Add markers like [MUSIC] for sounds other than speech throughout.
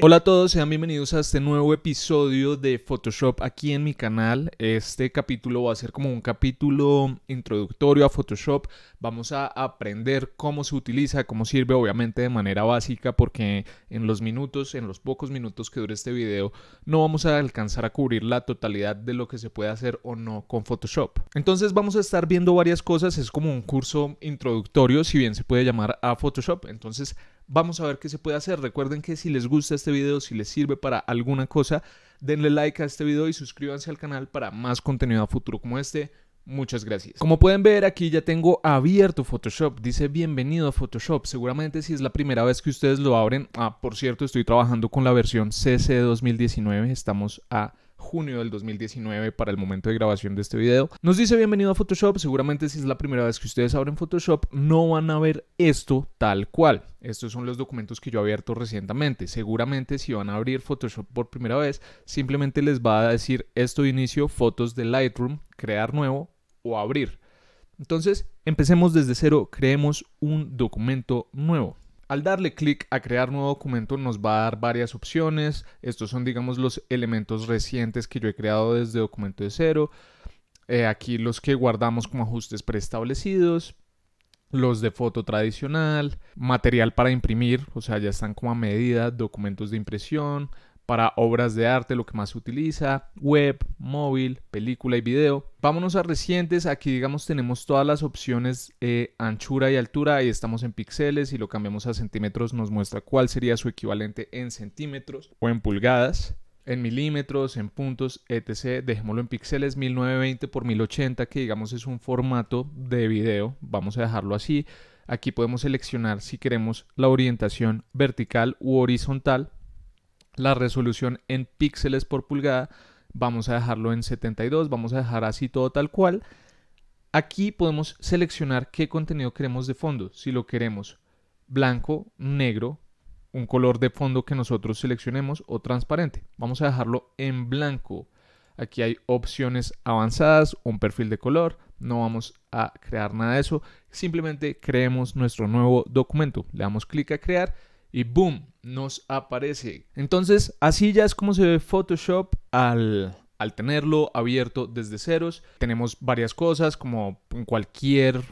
Hola a todos, sean bienvenidos a este nuevo episodio de Photoshop aquí en mi canal. Este capítulo va a ser como un capítulo introductorio a Photoshop. Vamos a aprender cómo se utiliza, cómo sirve, obviamente de manera básica, porque en los minutos, en los pocos minutos que dure este video, no vamos a alcanzar a cubrir la totalidad de lo que se puede hacer o no con Photoshop. Entonces vamos a estar viendo varias cosas, es como un curso introductorio, si bien se puede llamar a Photoshop. Entonces Vamos a ver qué se puede hacer. Recuerden que si les gusta este video, si les sirve para alguna cosa, denle like a este video y suscríbanse al canal para más contenido a futuro como este. Muchas gracias. Como pueden ver aquí ya tengo abierto Photoshop. Dice bienvenido a Photoshop. Seguramente si es la primera vez que ustedes lo abren. Ah, por cierto, estoy trabajando con la versión CC 2019. Estamos a junio del 2019 para el momento de grabación de este video. Nos dice bienvenido a Photoshop, seguramente si es la primera vez que ustedes abren Photoshop no van a ver esto tal cual. Estos son los documentos que yo he abierto recientemente. Seguramente si van a abrir Photoshop por primera vez, simplemente les va a decir esto de inicio, fotos de Lightroom, crear nuevo o abrir. Entonces, empecemos desde cero, creemos un documento nuevo. Al darle clic a crear nuevo documento nos va a dar varias opciones. Estos son digamos los elementos recientes que yo he creado desde documento de cero. Eh, aquí los que guardamos como ajustes preestablecidos. Los de foto tradicional, material para imprimir, o sea, ya están como a medida, documentos de impresión, para obras de arte, lo que más se utiliza, web, móvil, película y video. Vámonos a recientes, aquí digamos tenemos todas las opciones eh, anchura y altura, ahí estamos en píxeles, y lo cambiamos a centímetros nos muestra cuál sería su equivalente en centímetros o en pulgadas en milímetros, en puntos, etc. Dejémoslo en píxeles 1920 por 1080, que digamos es un formato de video. Vamos a dejarlo así. Aquí podemos seleccionar si queremos la orientación vertical u horizontal la resolución en píxeles por pulgada. Vamos a dejarlo en 72, vamos a dejar así todo tal cual. Aquí podemos seleccionar qué contenido queremos de fondo. Si lo queremos blanco, negro, un color de fondo que nosotros seleccionemos o transparente. Vamos a dejarlo en blanco. Aquí hay opciones avanzadas, un perfil de color. No vamos a crear nada de eso. Simplemente creemos nuestro nuevo documento. Le damos clic a crear y boom, nos aparece. Entonces, así ya es como se ve Photoshop al, al tenerlo abierto desde ceros. Tenemos varias cosas, como en cualquier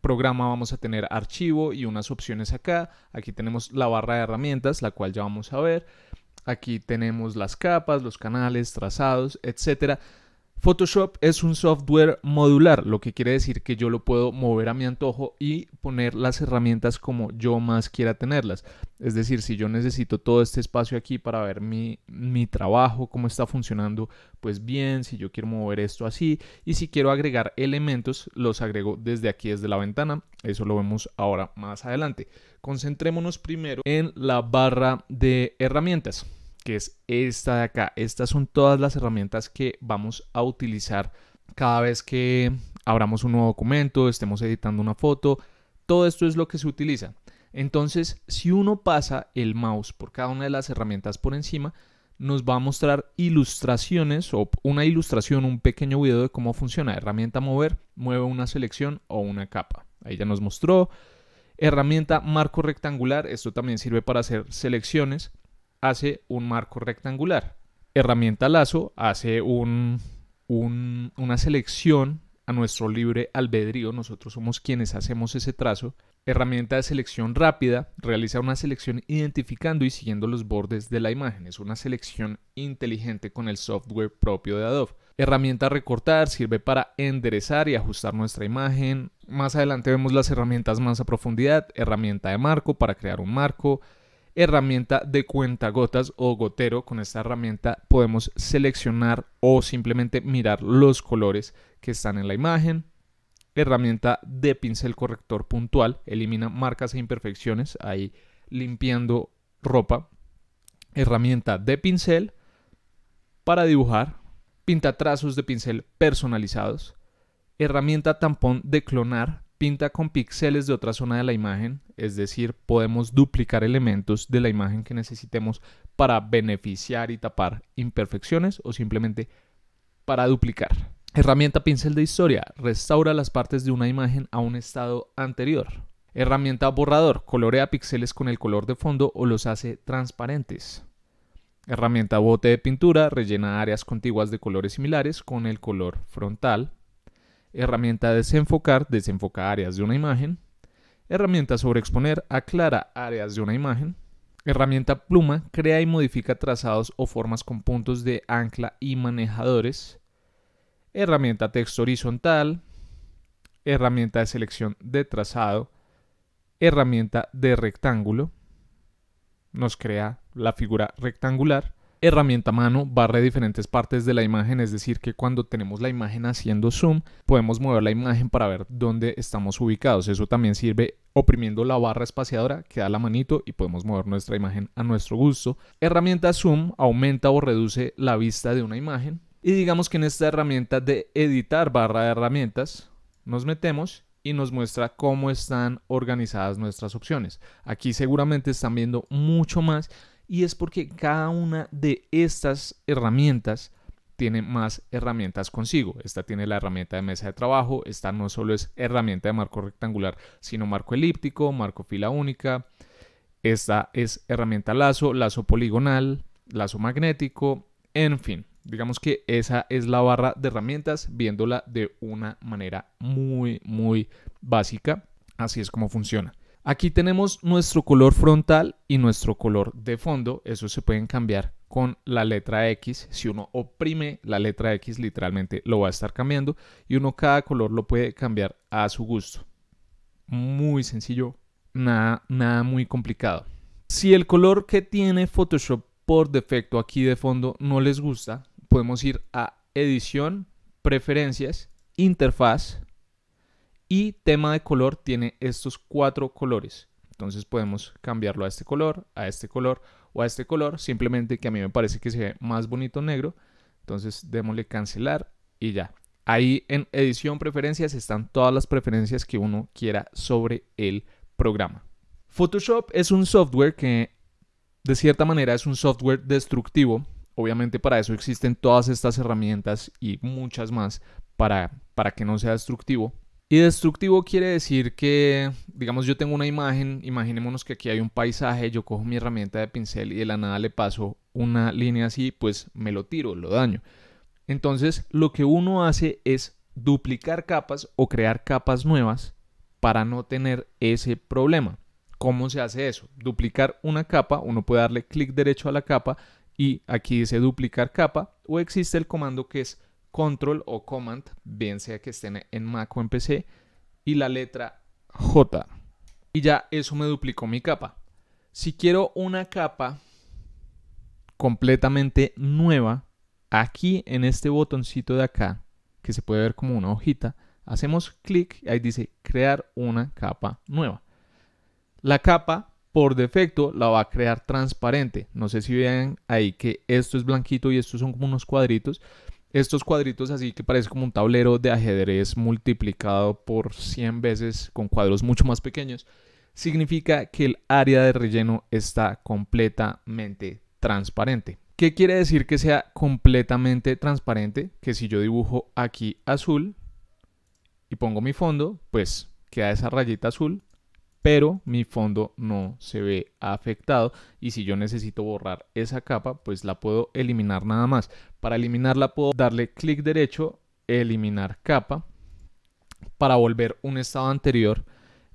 programa vamos a tener archivo y unas opciones acá. Aquí tenemos la barra de herramientas, la cual ya vamos a ver. Aquí tenemos las capas, los canales, trazados, etcétera. Photoshop es un software modular, lo que quiere decir que yo lo puedo mover a mi antojo y poner las herramientas como yo más quiera tenerlas. Es decir, si yo necesito todo este espacio aquí para ver mi, mi trabajo, cómo está funcionando, pues bien, si yo quiero mover esto así y si quiero agregar elementos, los agrego desde aquí, desde la ventana. Eso lo vemos ahora más adelante. Concentrémonos primero en la barra de herramientas que es esta de acá. Estas son todas las herramientas que vamos a utilizar cada vez que abramos un nuevo documento, estemos editando una foto. Todo esto es lo que se utiliza. Entonces, si uno pasa el mouse por cada una de las herramientas por encima, nos va a mostrar ilustraciones o una ilustración, un pequeño video de cómo funciona. Herramienta mover, mueve una selección o una capa. Ahí ya nos mostró. Herramienta marco rectangular, esto también sirve para hacer selecciones hace un marco rectangular. Herramienta lazo hace un, una selección a nuestro libre albedrío. Nosotros somos quienes hacemos ese trazo. Herramienta de selección rápida realiza una selección identificando y siguiendo los bordes de la imagen. Es una selección inteligente con el software propio de Adobe. Herramienta recortar sirve para enderezar y ajustar nuestra imagen. Más adelante vemos las herramientas más a profundidad. Herramienta de marco para crear un marco herramienta de cuentagotas o gotero. Con esta herramienta podemos seleccionar o simplemente mirar los colores que están en la imagen. Herramienta de pincel corrector puntual, elimina marcas e imperfecciones, ahí limpiando ropa. Herramienta de pincel para dibujar, pinta trazos de pincel personalizados. Herramienta tampón de clonar, pinta con píxeles de otra zona de la imagen, es decir, podemos duplicar elementos de la imagen que necesitemos para beneficiar y tapar imperfecciones o simplemente para duplicar. Herramienta pincel de historia, restaura las partes de una imagen a un estado anterior. Herramienta borrador. Colorea píxeles con el color de fondo o los hace transparentes. Herramienta bote de pintura. Rellena áreas contiguas de colores similares con el color frontal. Herramienta desenfocar. Desenfoca áreas de una imagen. Herramienta sobreexponer. Aclara áreas de una imagen. Herramienta pluma. Crea y modifica trazados o formas con puntos de ancla y manejadores. Herramienta texto horizontal. Herramienta de selección de trazado herramienta de rectángulo, nos crea la figura rectangular. Herramienta mano barre diferentes partes de la imagen, es decir, que cuando tenemos la imagen haciendo zoom, podemos mover la imagen para ver dónde estamos ubicados. Eso también sirve oprimiendo la barra espaciadora que da la manito y podemos mover nuestra imagen a nuestro gusto. Herramienta zoom aumenta o reduce la vista de una imagen. Y digamos que en esta herramienta de editar barra de herramientas, nos metemos y nos muestra cómo están organizadas nuestras opciones. Aquí seguramente están viendo mucho más y es porque cada una de estas herramientas tiene más herramientas consigo. Esta tiene la herramienta de mesa de trabajo, esta no solo es herramienta de marco rectangular, sino marco elíptico, marco fila única. Esta es herramienta lazo, lazo poligonal, lazo magnético, en fin. Digamos que esa es la barra de herramientas viéndola de una manera muy, muy básica. Así es como funciona. Aquí tenemos nuestro color frontal y nuestro color de fondo. Eso se pueden cambiar con la letra X. Si uno oprime la letra X, literalmente lo va a estar cambiando. Y uno cada color lo puede cambiar a su gusto. Muy sencillo, nada, nada muy complicado. Si el color que tiene Photoshop por defecto aquí de fondo no les gusta, podemos ir a edición, preferencias, interfaz y tema de color tiene estos cuatro colores. Entonces podemos cambiarlo a este color, a este color o a este color. Simplemente que a mí me parece que se ve más bonito negro. Entonces démosle cancelar y ya. Ahí en edición preferencias están todas las preferencias que uno quiera sobre el programa. Photoshop es un software que de cierta manera es un software destructivo Obviamente para eso existen todas estas herramientas y muchas más para, para que no sea destructivo. Y destructivo quiere decir que, digamos, yo tengo una imagen, imaginémonos que aquí hay un paisaje, yo cojo mi herramienta de pincel y de la nada le paso una línea así, pues me lo tiro, lo daño. Entonces, lo que uno hace es duplicar capas o crear capas nuevas para no tener ese problema. ¿Cómo se hace eso? Duplicar una capa, uno puede darle clic derecho a la capa, y aquí dice duplicar capa o existe el comando que es control o command, bien sea que estén en Mac o en PC, y la letra J. Y ya eso me duplicó mi capa. Si quiero una capa completamente nueva, aquí en este botoncito de acá, que se puede ver como una hojita, hacemos clic y ahí dice crear una capa nueva. La capa por defecto la va a crear transparente. No sé si ven ahí que esto es blanquito y estos son como unos cuadritos. Estos cuadritos así que parece como un tablero de ajedrez multiplicado por 100 veces con cuadros mucho más pequeños. Significa que el área de relleno está completamente transparente. ¿Qué quiere decir que sea completamente transparente? Que si yo dibujo aquí azul y pongo mi fondo, pues queda esa rayita azul pero mi fondo no se ve afectado y si yo necesito borrar esa capa pues la puedo eliminar nada más. Para eliminarla puedo darle clic derecho eliminar capa. Para volver un estado anterior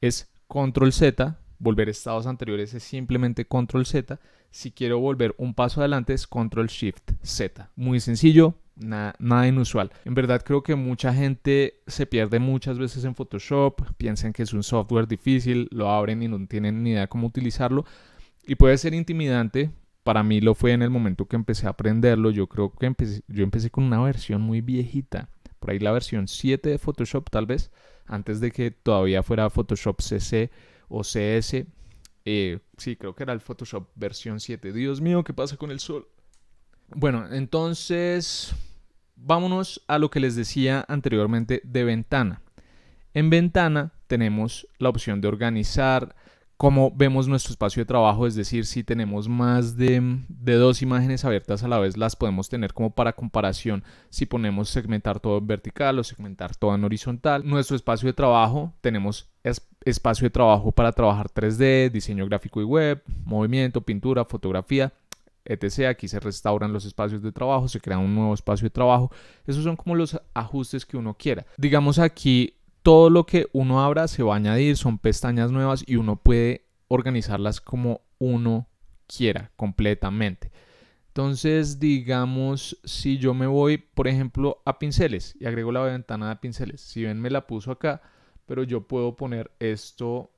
es control Z volver estados anteriores es simplemente control Z. Si quiero volver un paso adelante es control shift Z. Muy sencillo nada, inusual. En verdad creo que mucha gente se pierde muchas veces en Photoshop, piensan que es un software difícil, lo abren y no tienen ni idea cómo utilizarlo y puede ser intimidante. Para mí lo fue en el momento que empecé a aprenderlo. Yo creo que empecé, yo empecé con una versión muy viejita, por ahí la versión 7 de Photoshop tal vez, antes de que todavía fuera Photoshop CC o CS. Eh, sí, creo que era el Photoshop versión 7. Dios mío, ¿qué pasa con el sol? Bueno, entonces vámonos a lo que les decía anteriormente de ventana. En ventana tenemos la opción de organizar, cómo vemos nuestro espacio de trabajo, es decir, si tenemos más de, dos imágenes abiertas a la vez, las podemos tener como para comparación si ponemos segmentar todo en vertical o segmentar todo en horizontal. Nuestro espacio de trabajo, tenemos espacio de trabajo para trabajar 3D, diseño gráfico y web, movimiento, pintura, fotografía, etc. Aquí se restauran los espacios de trabajo, se crea un nuevo espacio de trabajo. Esos son como los ajustes que uno quiera. Digamos aquí todo lo que uno abra se va a añadir, son pestañas nuevas y uno puede organizarlas como uno quiera completamente. Entonces, digamos, si yo me voy, por ejemplo, a pinceles y agrego la ventana de pinceles, si ven, me la puso acá, pero yo puedo poner esto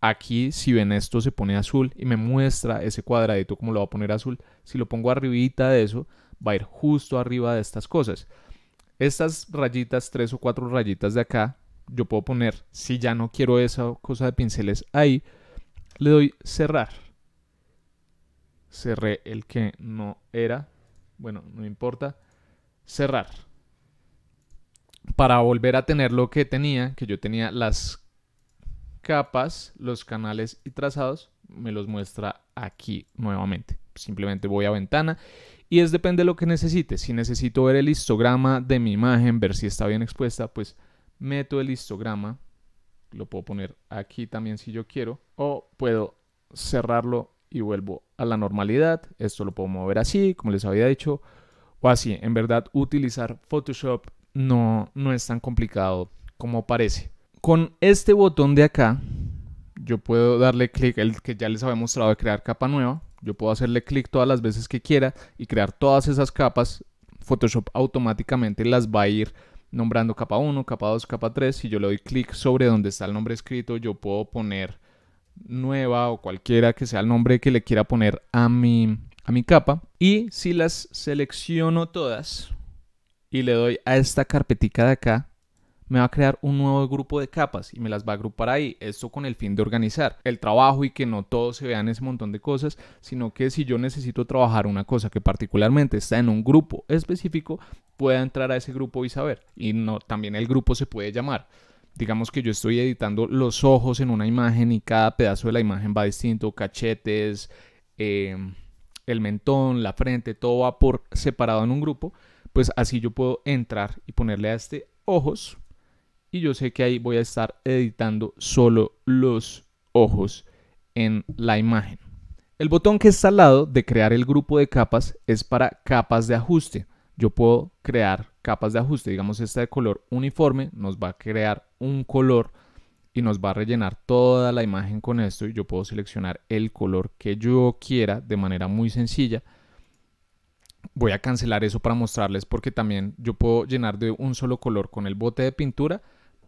aquí, si ven esto se pone azul y me muestra ese cuadradito como lo va a poner azul. Si lo pongo arribita de eso, va a ir justo arriba de estas cosas. Estas rayitas, tres o cuatro rayitas de acá, yo puedo poner, si ya no quiero esa cosa de pinceles ahí, le doy cerrar. Cerré el que no era. Bueno, no importa. Cerrar. Para volver a tener lo que tenía, que yo tenía las capas, los canales y trazados, me los muestra aquí nuevamente. Simplemente voy a ventana y es depende de lo que necesite. Si necesito ver el histograma de mi imagen, ver si está bien expuesta, pues meto el histograma, lo puedo poner aquí también si yo quiero, o puedo cerrarlo y vuelvo a la normalidad. Esto lo puedo mover así, como les había dicho, o así. En verdad, utilizar Photoshop no, no es tan complicado como parece. Con este botón de acá, yo puedo darle clic, el que ya les había mostrado de crear capa nueva. Yo puedo hacerle clic todas las veces que quiera y crear todas esas capas. Photoshop automáticamente las va a ir nombrando capa 1, capa 2, capa 3. Si yo le doy clic sobre donde está el nombre escrito, yo puedo poner nueva o cualquiera que sea el nombre que le quiera poner a mi, a mi capa. Y si las selecciono todas y le doy a esta carpetica de acá, me va a crear un nuevo grupo de capas y me las va a agrupar ahí. Esto con el fin de organizar el trabajo y que no todo se vea en ese montón de cosas, sino que si yo necesito trabajar una cosa que particularmente está en un grupo específico, pueda entrar a ese grupo y saber. Y no, también el grupo se puede llamar. Digamos que yo estoy editando los ojos en una imagen y cada pedazo de la imagen va distinto, cachetes, em, el mentón, la frente, todo va por separado en un grupo. Pues así yo puedo entrar y ponerle a este ojos y yo sé que ahí voy a estar editando solo los ojos en la imagen. El botón que está al lado de crear el grupo de capas es para capas de ajuste. Yo puedo crear capas de ajuste, digamos esta de color uniforme, nos va a crear un color y nos va a rellenar toda la imagen con esto y yo puedo seleccionar el color que yo quiera de manera muy sencilla. Voy a cancelar eso para mostrarles porque también yo puedo llenar de un solo color con el bote de pintura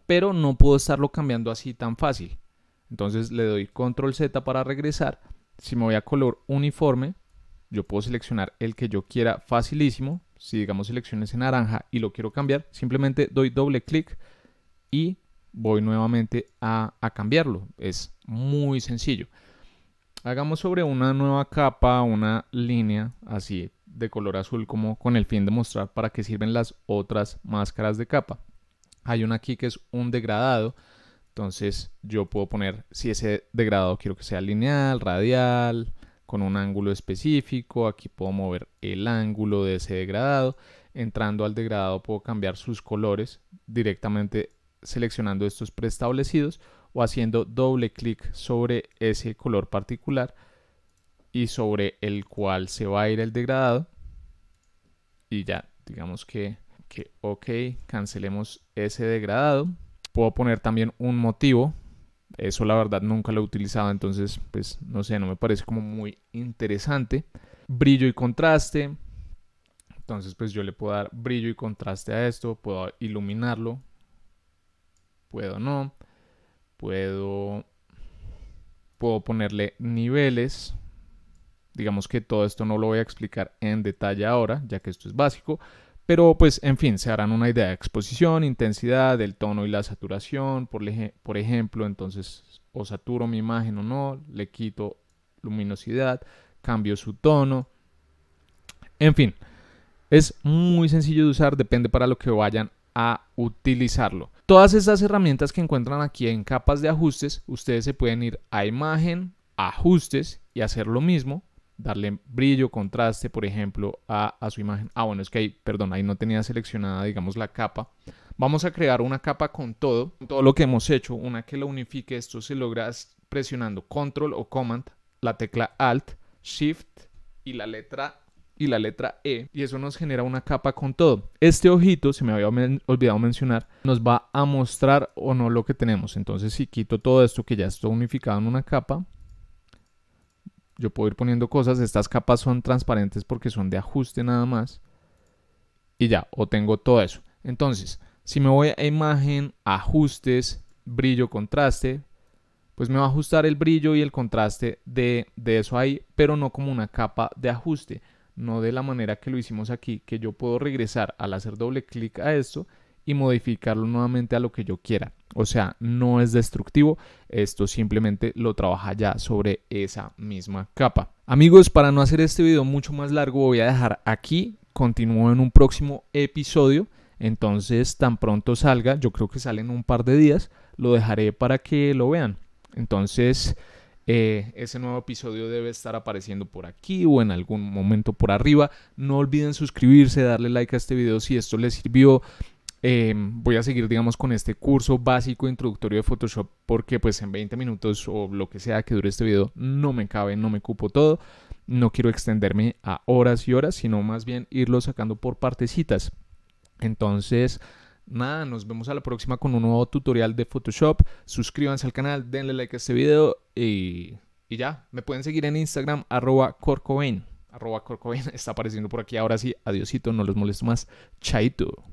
pero no puedo estarlo cambiando así tan fácil. Entonces le doy control Z para regresar. Si me voy a color uniforme, yo puedo seleccionar el que yo quiera facilísimo. Si digamos selecciones ese naranja y lo quiero cambiar, simplemente doy doble clic y voy nuevamente a, a cambiarlo. Es muy sencillo. Hagamos sobre una nueva capa, una línea así de color azul como con el fin de mostrar para qué sirven las otras máscaras de capa. Hay una aquí que es un degradado. Entonces yo puedo poner si ese degradado quiero que sea lineal, radial, con un ángulo específico. Aquí puedo mover el ángulo de ese degradado. Entrando al degradado puedo cambiar sus colores directamente seleccionando estos preestablecidos o haciendo doble clic sobre ese color particular y sobre el cual se va a ir el degradado. Y ya, digamos que que ok, cancelemos ese degradado. Puedo poner también un motivo. Eso la verdad nunca lo he utilizado, entonces pues no sé, no me parece como muy interesante. Brillo y contraste. Entonces pues yo le puedo dar brillo y contraste a esto, puedo iluminarlo. Puedo no. Puedo puedo ponerle niveles. Digamos que todo esto no lo voy a explicar en detalle ahora, ya que esto es básico, pero pues en fin, se harán una idea de exposición, intensidad, del tono y la saturación, por, por ejemplo, entonces o saturo mi imagen o no, le quito luminosidad, cambio su tono, en fin, es muy sencillo de usar, depende para lo que vayan a utilizarlo. todas esas herramientas que encuentran aquí en capas de ajustes, ustedes se pueden ir a imagen, ajustes y hacer lo mismo, darle brillo, contraste, por ejemplo, a, su imagen. Ah, bueno, es que ahí, perdón, ahí no tenía seleccionada, digamos, la capa. Vamos a crear una capa con todo, todo lo que hemos hecho, una que lo unifique. Esto se logra presionando Control o Command, la tecla Alt, Shift y la letra y la letra E y eso nos genera una capa con todo. Este ojito, se me había olvidado mencionar, nos va a mostrar o no lo que tenemos. Entonces si quito todo esto que ya está unificado en una capa, yo puedo ir poniendo cosas. Estas capas son transparentes porque son de ajuste nada más. Y ya, o tengo todo eso. Entonces, si me voy a imagen, ajustes, brillo, contraste, pues me va a ajustar el brillo y el contraste de, de eso ahí, pero no como una capa de ajuste no de la manera que lo hicimos aquí, que yo puedo regresar al hacer doble clic a esto y modificarlo nuevamente a lo que yo quiera. O sea, no es destructivo, esto simplemente lo trabaja ya sobre esa misma capa. Amigos, para no hacer este video mucho más largo, voy a dejar aquí, continúo en un próximo episodio. Entonces, tan pronto salga, yo creo que sale en un par de días, lo dejaré para que lo vean. Entonces, eh, ese nuevo episodio debe estar apareciendo por aquí o en algún momento por arriba. No olviden suscribirse, darle like a este video si esto les sirvió. Em, voy a seguir, digamos, con este curso básico introductorio de Photoshop porque pues en 20 minutos o lo que sea que dure este video no me cabe, no me cupo todo. No quiero extenderme a horas y horas, sino más bien irlo sacando por partecitas. Entonces, nada, nos vemos a la próxima con un nuevo tutorial de Photoshop. Suscríbanse al canal, denle like a este video y, ya, me pueden seguir en Instagram. Arroba corcovain [LAUGHS] está apareciendo por aquí. Ahora sí, adiosito, no los molesto más. Chaito.